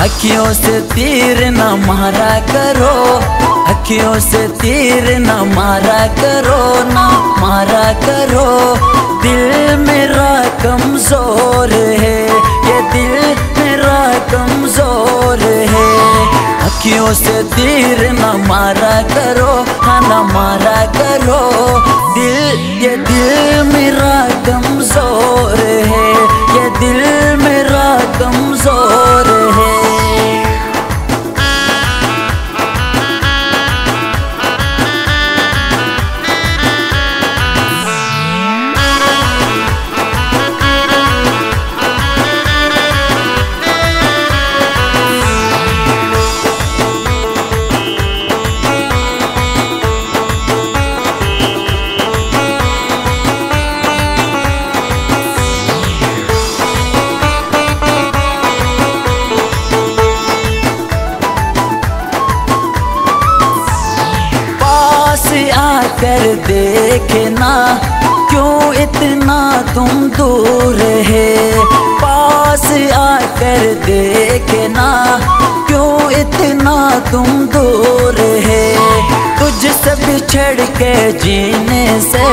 अखियों से तीर न मारा करो। अखियों से तीर न मारा करो न मारा करो। दिल मेरा कमज़ोर है, ये दिल मेरा कमज़ोर है। आंखियों से तीर न मारा करो न मारा करो। आकर देखना, क्यों इतना तुम दूर है? पास आकर देखना, क्यों इतना तुम दूर है? तुझसे बिछड़ के जीने से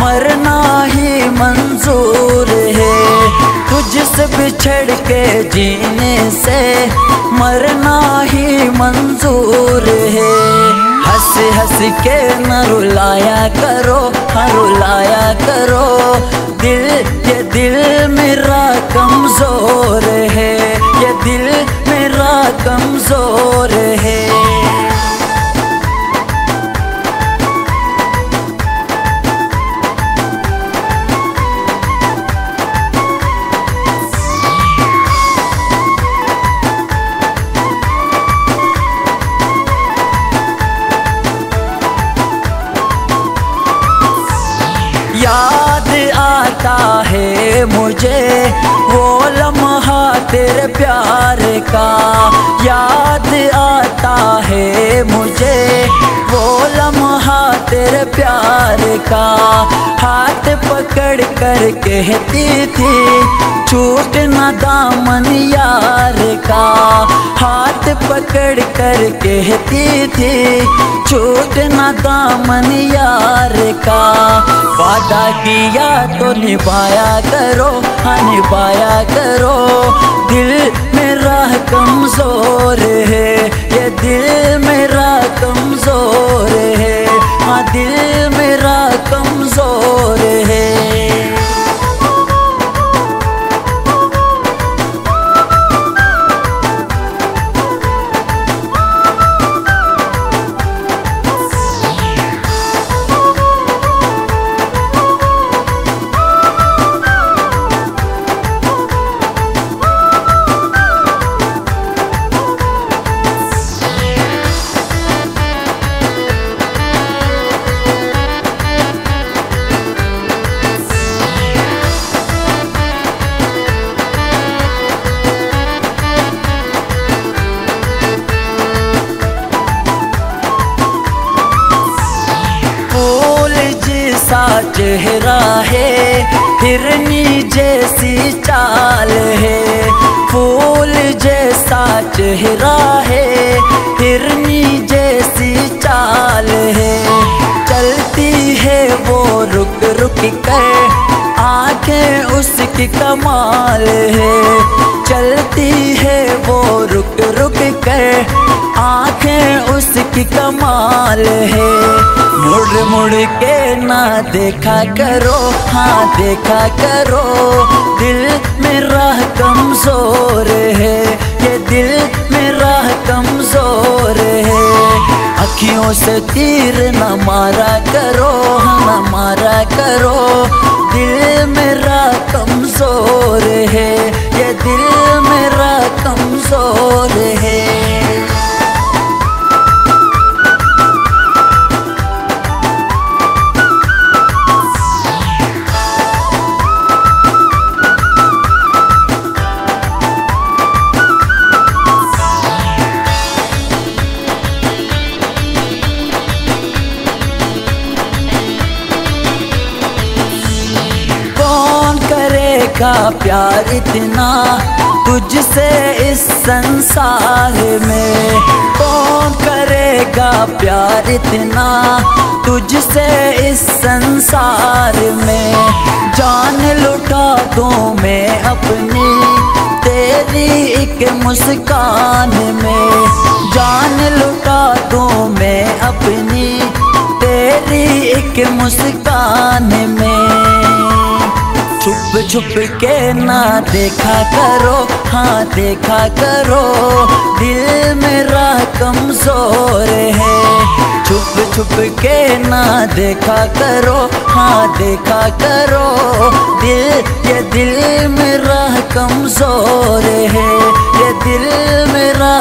मरना ही मंजूर है। तुझसे बिछड़ के जीने से मरना ही मंजूर है। हंस हंस के न रुलाया करो हाँ रुलाया करो। दिल ये दिल मेरा याद आता है मुझे वो लम्हा तेरे प्यार का। याद आता है मुझे वो तेरे प्यार का हाथ पकड़ कर कहती थी छूट न दामन यार का हाथ पकड़ कर कहती थी छूट न दामन यार का वादा किया तो निभाया करो हाँ निभाया करो, दिल मेरा कमज़ोर जैसा चेहरा है हिरनी जैसी चाल है। फूल जैसा चेहरा है हिरनी जैसी चाल है। चलती है वो रुक रुक कर, आँखें उसकी कमाल है। चलती है वो रुक रुक कर उसकी कमाल है। मुड़ मुड़ के ना देखा करो हाँ देखा करो, दिल मेरा कमज़ोर है। ये दिल मेरा कमज़ोर है। अखियों से तीर न मारा करो हाँ न मारा करो, दिल मेरा करेगा प्यार इतना तुझसे इस संसार में कौन करेगा प्यार इतना तुझसे इस संसार में? जान लुटा दूँ मैं अपनी, तेरी एक मुस्कान में। जान लुटा दूँ मैं अपनी, तेरी एक मुस्कान में। छुप छुप के ना देखा करो हाँ देखा करो। दिल मेरा कमज़ोर है। छुप छुप के ना देखा करो हाँ देखा करो। दिल, ये दिल मेरा कमज़ोर है। ये दिल मेरा